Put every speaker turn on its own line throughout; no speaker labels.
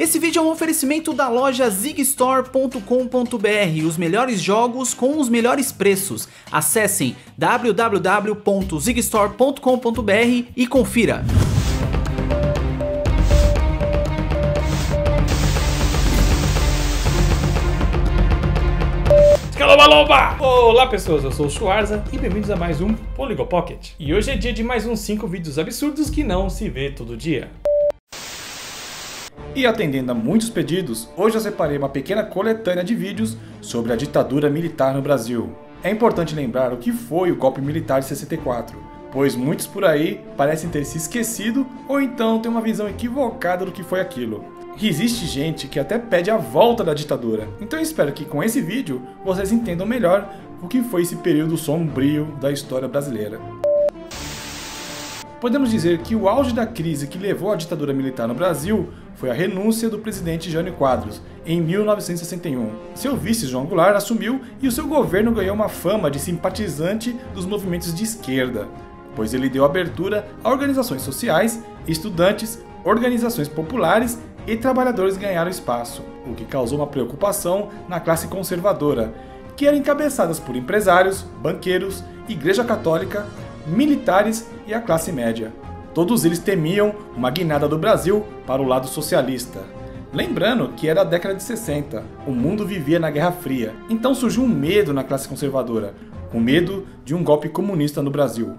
Esse vídeo é um oferecimento da loja zigstore.com.br, os melhores jogos com os melhores preços. Acessem www.zigstore.com.br e confira.
Lomba! Olá pessoas, eu sou o Schwarza e bem-vindos a mais um Polygon Pocket. E hoje é dia de mais uns 5 vídeos absurdos que não se vê todo dia. E atendendo a muitos pedidos, hoje eu separei uma pequena coletânea de vídeos sobre a ditadura militar no Brasil. É importante lembrar o que foi o golpe militar de 64, pois muitos por aí parecem ter se esquecido ou então têm uma visão equivocada do que foi aquilo. E existe gente que até pede a volta da ditadura. Então eu espero que com esse vídeo vocês entendam melhor o que foi esse período sombrio da história brasileira. Podemos dizer que o auge da crise que levou à ditadura militar no Brasil foi a renúncia do presidente Jânio Quadros, em 1961. Seu vice João Goulart assumiu e o seu governo ganhou uma fama de simpatizante dos movimentos de esquerda, pois ele deu abertura a organizações sociais, estudantes, organizações populares e trabalhadores ganharam espaço, o que causou uma preocupação na classe conservadora, que era encabeçadas por empresários, banqueiros, Igreja Católica, militares e a classe média. Todos eles temiam uma guinada do Brasil para o lado socialista. Lembrando que era a década de 60, o mundo vivia na Guerra Fria, então surgiu um medo na classe conservadora, o medo de um golpe comunista no Brasil.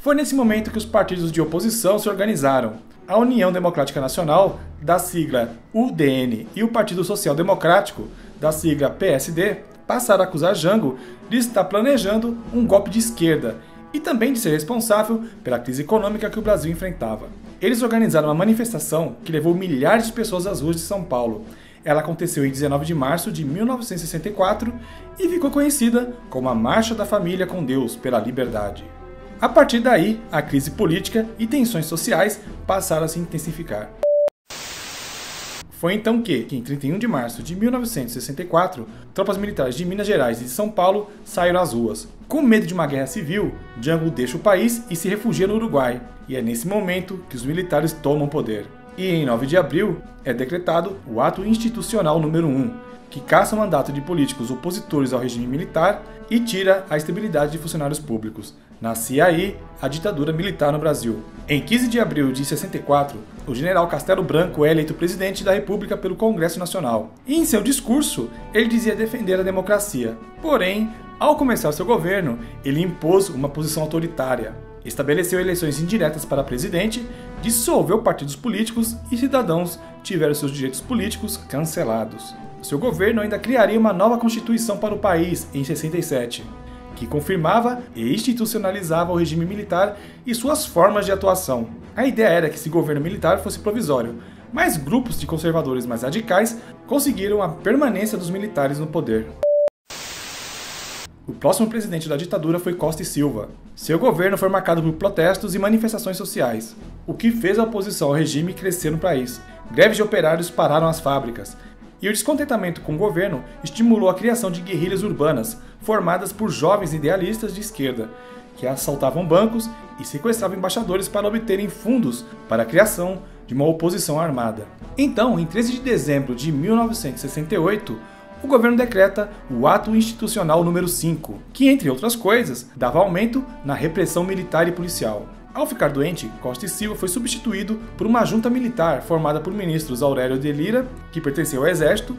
Foi nesse momento que os partidos de oposição se organizaram. A União Democrática Nacional, da sigla UDN, e o Partido Social Democrático, da sigla PSD, passaram a acusar Jango de estar planejando um golpe de esquerda e também de ser responsável pela crise econômica que o Brasil enfrentava. Eles organizaram uma manifestação que levou milhares de pessoas às ruas de São Paulo. Ela aconteceu em 19 de março de 1964 e ficou conhecida como a Marcha da Família com Deus pela Liberdade. A partir daí, a crise política e tensões sociais passaram a se intensificar. Foi então que, em 31 de março de 1964, tropas militares de Minas Gerais e de São Paulo saíram às ruas. Com medo de uma guerra civil, Django deixa o país e se refugia no Uruguai, e é nesse momento que os militares tomam poder. E em 9 de abril é decretado o Ato Institucional número 1, que caça o mandato de políticos opositores ao regime militar e tira a estabilidade de funcionários públicos. Nascia aí a ditadura militar no Brasil. Em 15 de abril de 64, o general Castelo Branco é eleito presidente da República pelo Congresso Nacional. E em seu discurso, ele dizia defender a democracia. Porém, ao começar seu governo, ele impôs uma posição autoritária. Estabeleceu eleições indiretas para presidente, dissolveu partidos políticos e cidadãos tiveram seus direitos políticos cancelados. Seu governo ainda criaria uma nova constituição para o país em 67, que confirmava e institucionalizava o regime militar e suas formas de atuação. A ideia era que esse governo militar fosse provisório, mas grupos de conservadores mais radicais conseguiram a permanência dos militares no poder. O próximo presidente da ditadura foi Costa e Silva. Seu governo foi marcado por protestos e manifestações sociais, o que fez a oposição ao regime crescer no país. Greves de operários pararam as fábricas, e o descontentamento com o governo estimulou a criação de guerrilhas urbanas, formadas por jovens idealistas de esquerda, que assaltavam bancos e sequestravam embaixadores para obterem fundos para a criação de uma oposição armada. Então, em 13 de dezembro de 1968, o governo decreta o Ato Institucional número 5, que, entre outras coisas, dava aumento na repressão militar e policial. Ao ficar doente, Costa e Silva foi substituído por uma junta militar formada por ministros Aurélio de Lira, que pertencia ao Exército,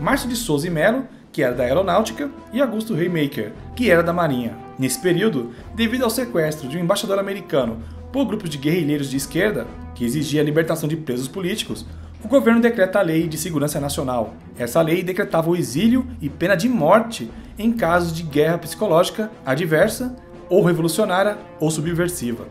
Márcio de Souza e Melo, que era da Aeronáutica, e Augusto Haymaker, que era da Marinha. Nesse período, devido ao sequestro de um embaixador americano por grupos de guerrilheiros de esquerda, que exigia a libertação de presos políticos, o governo decreta a Lei de Segurança Nacional. Essa lei decretava o exílio e pena de morte em casos de guerra psicológica adversa, ou revolucionária, ou subversiva.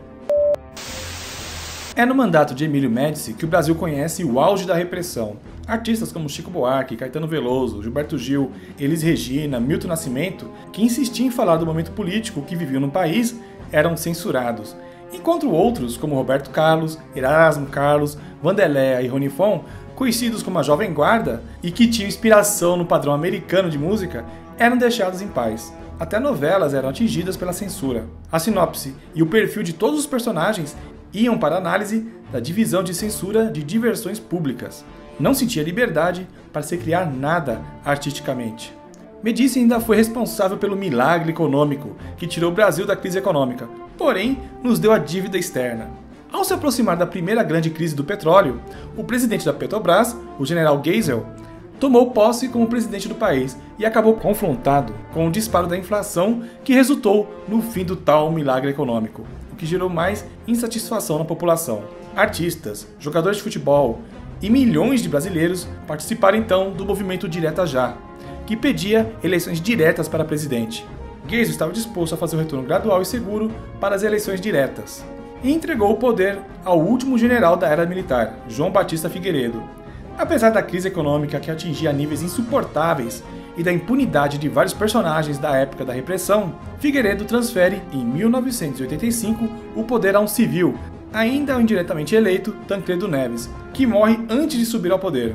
É no mandato de Emílio Médici que o Brasil conhece o auge da repressão. Artistas como Chico Buarque, Caetano Veloso, Gilberto Gil, Elis Regina, Milton Nascimento, que insistiam em falar do momento político que viviam no país, eram censurados. Enquanto outros, como Roberto Carlos, Erasmo Carlos, Vandeléa e Ronifon, conhecidos como a Jovem Guarda e que tinham inspiração no padrão americano de música, eram deixados em paz. Até novelas eram atingidas pela censura. A sinopse e o perfil de todos os personagens iam para análise da Divisão de Censura de Diversões Públicas. Não sentia liberdade para se criar nada artisticamente. Medici ainda foi responsável pelo milagre econômico que tirou o Brasil da crise econômica, porém nos deu a dívida externa. Ao se aproximar da primeira grande crise do petróleo, o presidente da Petrobras, o general Geisel, tomou posse como presidente do país e acabou confrontado com o disparo da inflação que resultou no fim do tal milagre econômico, o que gerou mais insatisfação na população. Artistas, jogadores de futebol e milhões de brasileiros participaram então do movimento Direta Já, que pedia eleições diretas para presidente. Geisel estava disposto a fazer o retorno gradual e seguro para as eleições diretas, e entregou o poder ao último general da era militar, João Batista Figueiredo. Apesar da crise econômica que atingia níveis insuportáveis e da impunidade de vários personagens da época da repressão, Figueiredo transfere, em 1985, o poder a um civil, ainda indiretamente eleito, Tancredo Neves, que morre antes de subir ao poder.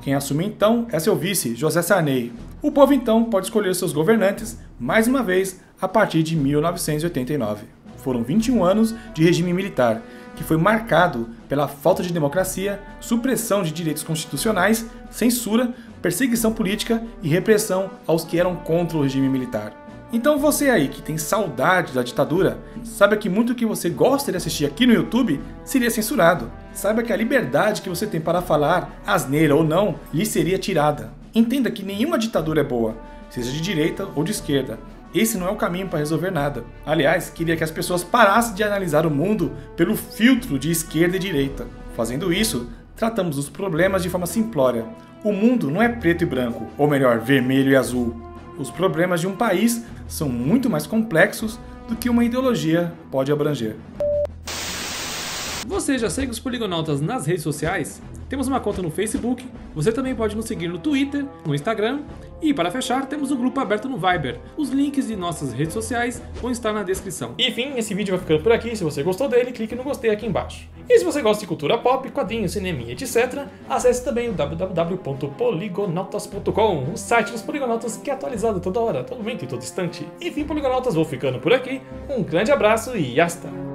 Quem assume então é seu vice, José Sarney. O povo então pode escolher seus governantes, mais uma vez, a partir de 1989. Foram 21 anos de regime militar, que foi marcado pela falta de democracia, supressão de direitos constitucionais, censura, perseguição política e repressão aos que eram contra o regime militar. Então você aí que tem saudade da ditadura, saiba que muito que você gosta de assistir aqui no YouTube seria censurado. Saiba que a liberdade que você tem para falar, asneira ou não, lhe seria tirada. Entenda que nenhuma ditadura é boa, seja de direita ou de esquerda. Esse não é o caminho para resolver nada. Aliás, queria que as pessoas parassem de analisar o mundo pelo filtro de esquerda e direita. Fazendo isso, tratamos os problemas de forma simplória. O mundo não é preto e branco, ou melhor, vermelho e azul. Os problemas de um país são muito mais complexos do que uma ideologia pode abranger.
Você já segue os Poligonautas nas redes sociais? Temos uma conta no Facebook, você também pode nos seguir no Twitter, no Instagram e para fechar, temos o grupo aberto no Viber. Os links de nossas redes sociais vão estar na descrição.
Enfim, esse vídeo vai ficando por aqui. Se você gostou dele, clique no gostei aqui embaixo. E se você gosta de cultura pop, quadrinhos, cinema etc., acesse também o www.poligonautas.com, o site dos Poligonautas que é atualizado toda hora, todo momento e todo instante. Enfim, Poligonautas, vou ficando por aqui. Um grande abraço e hasta!